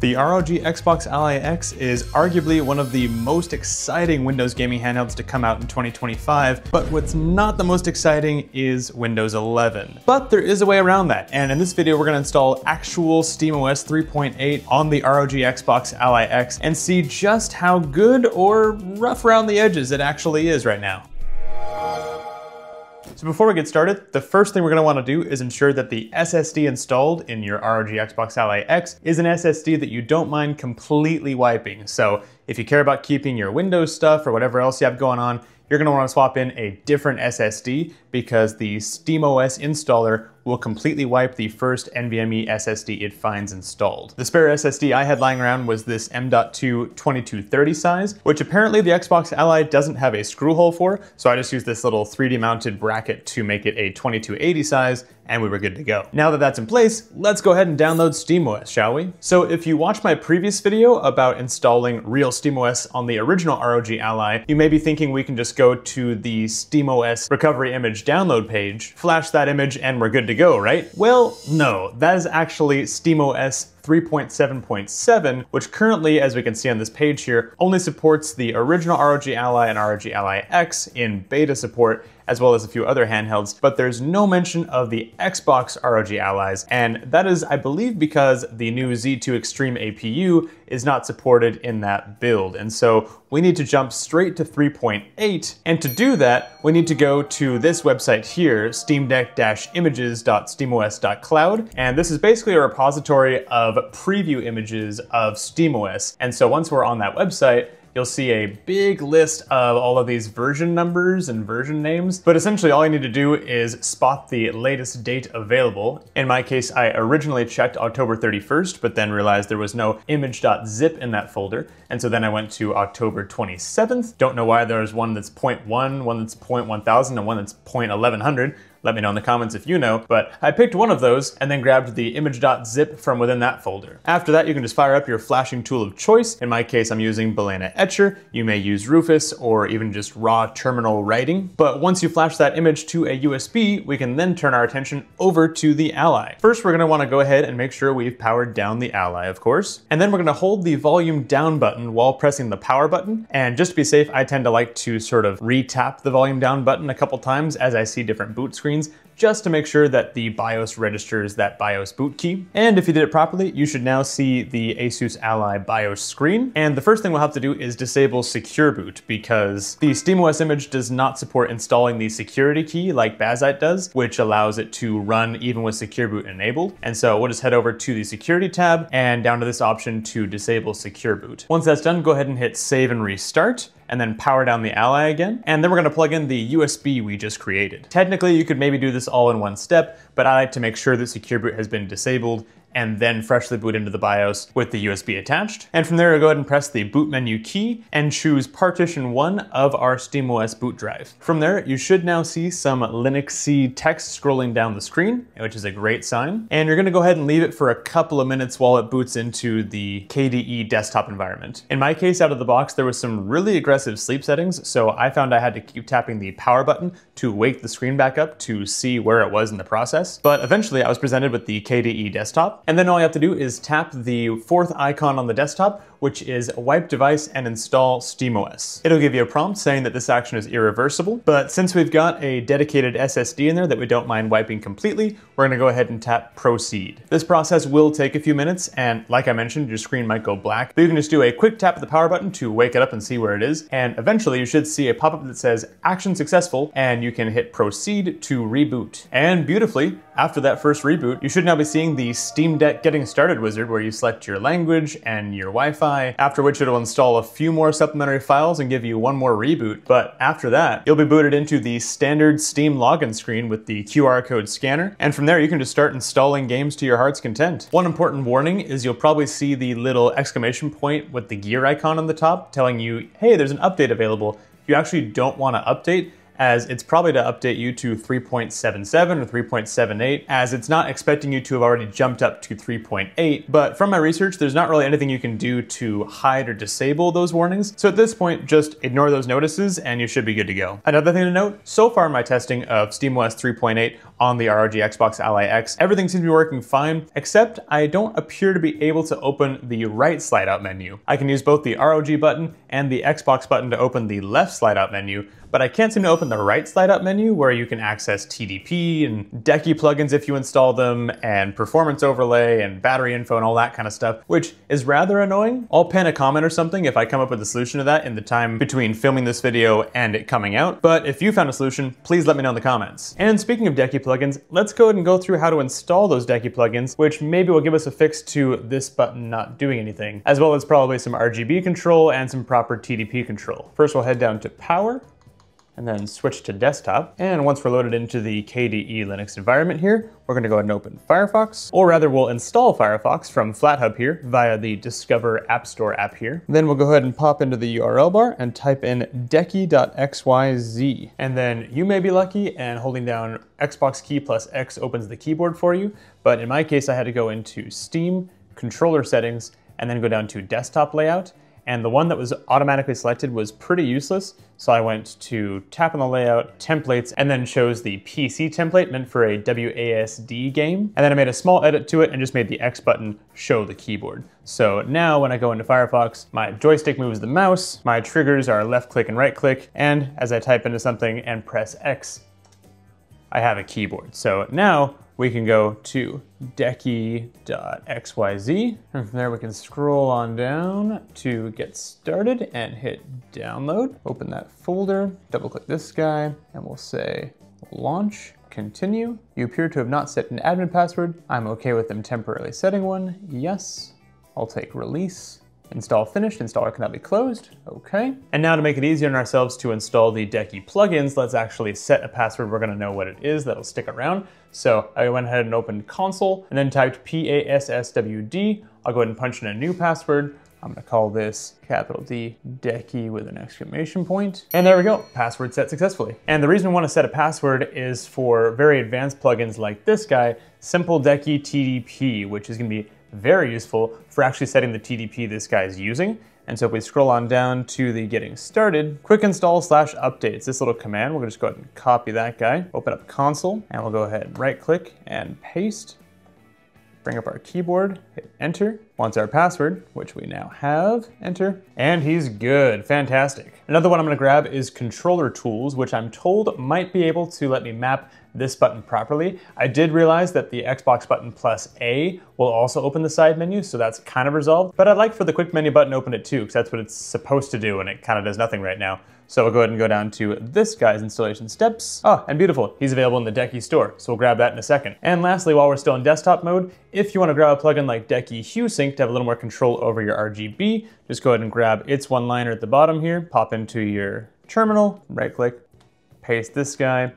The ROG Xbox Ally X is arguably one of the most exciting Windows gaming handhelds to come out in 2025, but what's not the most exciting is Windows 11. But there is a way around that, and in this video we're going to install actual SteamOS 3.8 on the ROG Xbox Ally X and see just how good or rough around the edges it actually is right now. So before we get started, the first thing we're gonna wanna do is ensure that the SSD installed in your ROG Xbox Ally X is an SSD that you don't mind completely wiping. So if you care about keeping your Windows stuff or whatever else you have going on, you're gonna wanna swap in a different SSD because the SteamOS installer will completely wipe the first NVMe SSD it finds installed. The spare SSD I had lying around was this M.2 2230 size, which apparently the Xbox Ally doesn't have a screw hole for, so I just used this little 3D mounted bracket to make it a 2280 size, and we were good to go. Now that that's in place, let's go ahead and download SteamOS, shall we? So if you watched my previous video about installing real SteamOS on the original ROG Ally, you may be thinking we can just go to the SteamOS recovery image download page, flash that image, and we're good to go, right? Well, no, that is actually SteamOS 3.7.7, which currently, as we can see on this page here, only supports the original ROG Ally and ROG Ally X in beta support, as well as a few other handhelds, but there's no mention of the Xbox ROG Allies, and that is, I believe, because the new Z2 Extreme APU is not supported in that build. And so we need to jump straight to 3.8. And to do that, we need to go to this website here, steamdeck-images.steamos.cloud. And this is basically a repository of preview images of SteamOS. And so once we're on that website, you'll see a big list of all of these version numbers and version names. But essentially all you need to do is spot the latest date available. In my case, I originally checked October 31st, but then realized there was no image.zip in that folder. And so then I went to October 27th. Don't know why there's one that's 0.1, one that's 0.1000, and one that's 0.1100. Let me know in the comments if you know, but I picked one of those and then grabbed the image.zip from within that folder. After that, you can just fire up your flashing tool of choice. In my case, I'm using Balena Etcher. You may use Rufus or even just raw terminal writing. But once you flash that image to a USB, we can then turn our attention over to the Ally. First, we're gonna wanna go ahead and make sure we've powered down the Ally, of course. And then we're gonna hold the volume down button while pressing the power button. And just to be safe, I tend to like to sort of re-tap the volume down button a couple times as I see different boot screens screens just to make sure that the BIOS registers that BIOS boot key. And if you did it properly, you should now see the Asus Ally BIOS screen. And the first thing we'll have to do is disable Secure Boot because the SteamOS image does not support installing the security key like Bazzite does, which allows it to run even with Secure Boot enabled. And so we'll just head over to the Security tab and down to this option to disable Secure Boot. Once that's done, go ahead and hit Save and Restart and then power down the Ally again. And then we're gonna plug in the USB we just created. Technically, you could maybe do this all in one step, but I like to make sure that Secure Boot has been disabled and then freshly boot into the BIOS with the USB attached. And from there, we'll go ahead and press the boot menu key and choose partition one of our SteamOS boot drive. From there, you should now see some Linux C text scrolling down the screen, which is a great sign. And you're gonna go ahead and leave it for a couple of minutes while it boots into the KDE desktop environment. In my case, out of the box, there was some really aggressive sleep settings, so I found I had to keep tapping the power button to wake the screen back up to see where it was in the process. But eventually I was presented with the KDE and then all you have to do is tap the fourth icon on the desktop, which is wipe device and install SteamOS. It'll give you a prompt saying that this action is irreversible, but since we've got a dedicated SSD in there that we don't mind wiping completely, we're gonna go ahead and tap proceed. This process will take a few minutes, and like I mentioned, your screen might go black, but you can just do a quick tap of the power button to wake it up and see where it is, and eventually you should see a pop-up that says action successful, and you can hit proceed to reboot. And beautifully, after that first reboot, you should now be seeing the Steam Deck Getting Started wizard where you select your language and your Wi-Fi, after which it'll install a few more supplementary files and give you one more reboot. But after that, you'll be booted into the standard Steam login screen with the QR code scanner. And from there, you can just start installing games to your heart's content. One important warning is you'll probably see the little exclamation point with the gear icon on the top telling you, hey, there's an update available. You actually don't want to update, as it's probably to update you to 3.77 or 3.78, as it's not expecting you to have already jumped up to 3.8. But from my research, there's not really anything you can do to hide or disable those warnings. So at this point, just ignore those notices and you should be good to go. Another thing to note, so far in my testing of SteamOS 3.8 on the ROG Xbox Ally X. Everything seems to be working fine, except I don't appear to be able to open the right slide out menu. I can use both the ROG button and the Xbox button to open the left slide out menu, but I can't seem to open the right slide up menu where you can access TDP and Decky plugins if you install them, and performance overlay and battery info and all that kind of stuff, which is rather annoying. I'll pin a comment or something if I come up with a solution to that in the time between filming this video and it coming out. But if you found a solution, please let me know in the comments. And speaking of Decky plugins, let's go ahead and go through how to install those Decky plugins, which maybe will give us a fix to this button not doing anything, as well as probably some RGB control and some proper TDP control. First, we'll head down to power, and then switch to desktop. And once we're loaded into the KDE Linux environment here, we're gonna go ahead and open Firefox, or rather we'll install Firefox from FlatHub here via the Discover App Store app here. Then we'll go ahead and pop into the URL bar and type in decky.xyz. And then you may be lucky and holding down Xbox key plus X opens the keyboard for you. But in my case, I had to go into Steam, controller settings, and then go down to desktop layout and the one that was automatically selected was pretty useless. So I went to tap on the layout, templates, and then chose the PC template meant for a WASD game. And then I made a small edit to it and just made the X button show the keyboard. So now when I go into Firefox, my joystick moves the mouse, my triggers are left click and right click, and as I type into something and press X, I have a keyboard. So now we can go to decky.xyz. And from there we can scroll on down to get started and hit download. Open that folder, double click this guy, and we'll say launch, continue. You appear to have not set an admin password. I'm okay with them temporarily setting one. Yes. I'll take release. Install finished, installer cannot be closed, okay. And now to make it easier on ourselves to install the Decky plugins, let's actually set a password we're gonna know what it is that'll stick around. So I went ahead and opened console and then typed P-A-S-S-W-D. I'll go ahead and punch in a new password. I'm gonna call this capital D Decky with an exclamation point. And there we go, password set successfully. And the reason we wanna set a password is for very advanced plugins like this guy, Simple Decky TDP, which is gonna be very useful for actually setting the TDP this guy is using. And so if we scroll on down to the getting started, quick install slash updates, this little command, we'll just go ahead and copy that guy, open up console, and we'll go ahead and right click and paste. Bring up our keyboard, hit enter. Once our password, which we now have, enter, and he's good, fantastic. Another one I'm gonna grab is controller tools, which I'm told might be able to let me map this button properly. I did realize that the Xbox button plus A will also open the side menu, so that's kind of resolved. But I'd like for the quick menu button to open it too, because that's what it's supposed to do, and it kind of does nothing right now. So we'll go ahead and go down to this guy's installation steps. Oh, and beautiful, he's available in the Decky store, so we'll grab that in a second. And lastly, while we're still in desktop mode, if you wanna grab a plugin like Decky HueSync to have a little more control over your RGB, just go ahead and grab its one-liner at the bottom here, pop into your terminal, right click, paste this guy,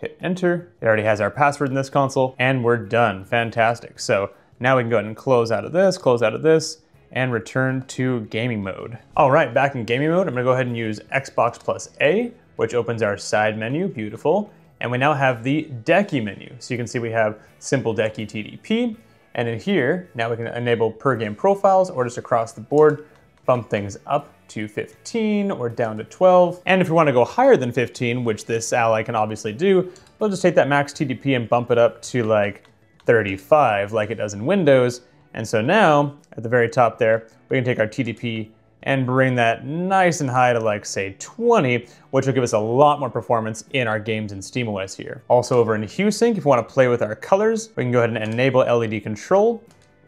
hit enter. It already has our password in this console and we're done. Fantastic. So now we can go ahead and close out of this, close out of this, and return to gaming mode. All right, back in gaming mode, I'm gonna go ahead and use Xbox plus A, which opens our side menu, beautiful. And we now have the Decky menu. So you can see we have simple Decky TDP. And in here, now we can enable per game profiles or just across the board, bump things up to 15 or down to 12. And if you wanna go higher than 15, which this Ally can obviously do, we'll just take that max TDP and bump it up to like 35 like it does in Windows. And so now, at the very top there, we can take our TDP and bring that nice and high to like say 20, which will give us a lot more performance in our games in SteamOS here. Also over in HueSync, if you wanna play with our colors, we can go ahead and enable LED control.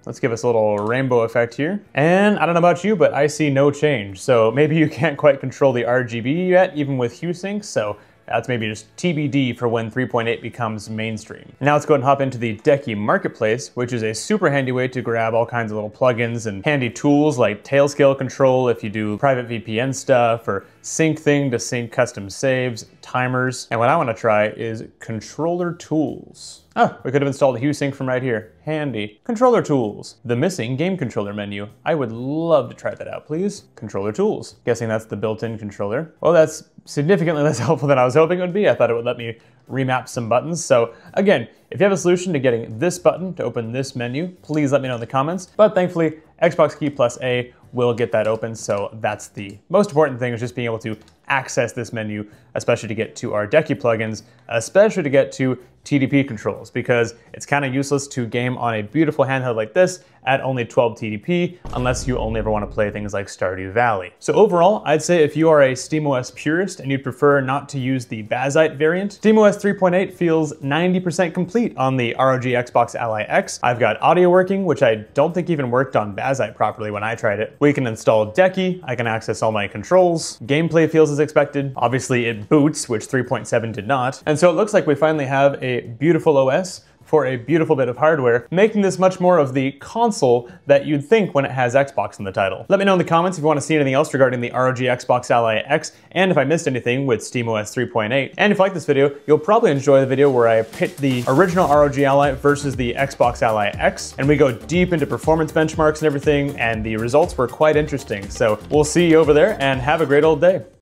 Let's give us a little rainbow effect here. And I don't know about you, but I see no change. So maybe you can't quite control the RGB yet, even with HueSync. So that's maybe just TBD for when 3.8 becomes mainstream. Now let's go and hop into the Decky Marketplace, which is a super handy way to grab all kinds of little plugins and handy tools like Tailscale Control if you do private VPN stuff, or Syncthing to sync custom saves, timers. And what I wanna try is controller tools. Oh, we could have installed HueSync from right here. Handy. Controller tools. The missing game controller menu. I would love to try that out, please. Controller tools. Guessing that's the built-in controller. Well, that's significantly less helpful than I was hoping it would be. I thought it would let me remap some buttons. So again, if you have a solution to getting this button to open this menu, please let me know in the comments. But thankfully, Xbox key plus A will get that open. So that's the most important thing is just being able to access this menu, especially to get to our Decky plugins, especially to get to TDP controls because it's kind of useless to game on a beautiful handheld like this at only 12 TDP unless you only ever want to play things like Stardew Valley. So overall, I'd say if you are a SteamOS purist and you'd prefer not to use the Bazzite variant, SteamOS 3.8 feels 90% complete on the ROG Xbox Ally X. I've got audio working, which I don't think even worked on Bazzite properly when I tried it. We can install Decky, I can access all my controls. Gameplay feels expected. Obviously it boots, which 3.7 did not. And so it looks like we finally have a beautiful OS for a beautiful bit of hardware, making this much more of the console that you'd think when it has Xbox in the title. Let me know in the comments if you want to see anything else regarding the ROG Xbox Ally X, and if I missed anything with SteamOS 3.8. And if you like this video, you'll probably enjoy the video where I pit the original ROG Ally versus the Xbox Ally X, and we go deep into performance benchmarks and everything, and the results were quite interesting. So we'll see you over there, and have a great old day.